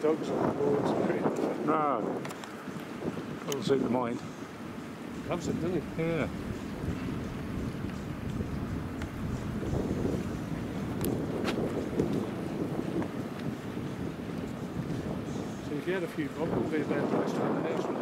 dogs on the boards. Very different. No. Doesn't suit the mind. Loves it, doesn't he? Yeah. So if you had a few bob, it would be a bad place to have a house.